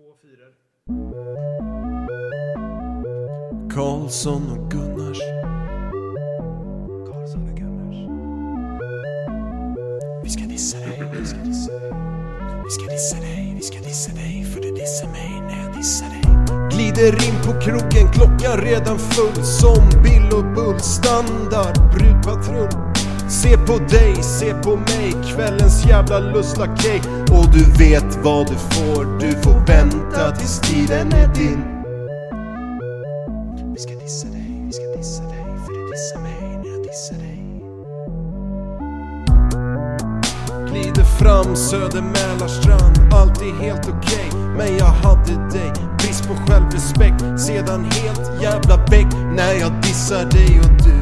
Två fyror. Karlsson och Gunnars. Karlsson och Gunnars. Vi ska dissa dig, vi ska dissa dig. Vi ska dissa dig, vi ska dissa dig. För du dissar mig när jag dissar dig. Glider in på krogen, klockan redan full. Som Bill och Bull, standard, brudpatrull. Se på dig, se på mig, kvällens jävla lustlakej. Och du vet vad du får, du får vänta tills tiden är din. Vi ska dissa dig, vi ska dissa dig. För du dissar mig när jag dissar dig. Glider fram Söder Mälarstrand, allt är helt okej Men jag hade dig, brist på självrespekt Sedan helt jävla väck när jag dissar dig och du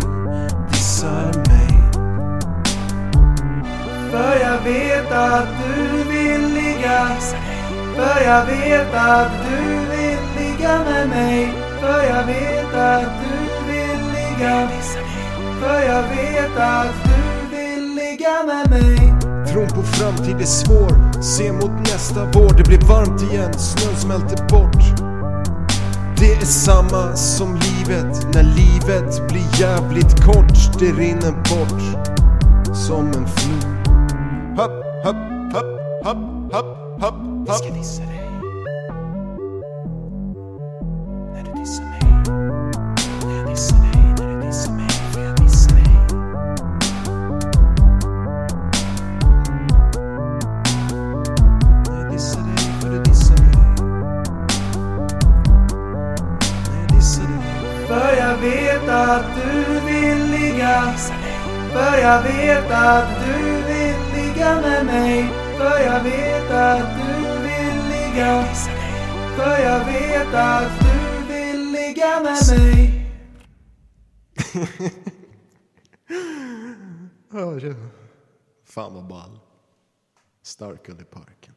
dissar mig jag vet att du vill ligga För jag vet att du vill ligga med mig. För jag vet att du vill ligga För jag vet att du vill ligga med mig. Tron på framtid är svår, se mot nästa vår. Det blir varmt igen, snön smälter bort. Det är samma som livet, när livet blir jävligt kort. Det rinner bort som en flod. Hopp, hopp, hopp, hopp, hopp, hopp, hopp Vi ska dissa dig. När du dissar mig. När jag dissar dig, när du dissar mig. För jag dissar dig? När jag dissar dig, för du dissar mig? När jag dissar dig. För jag vet att du vill ligga. För jag vet att du vill ligga ligga med mig För jag vet att du vill ligga För jag vet att du vill ligga med mig Fan vad ball. Starköl i parken.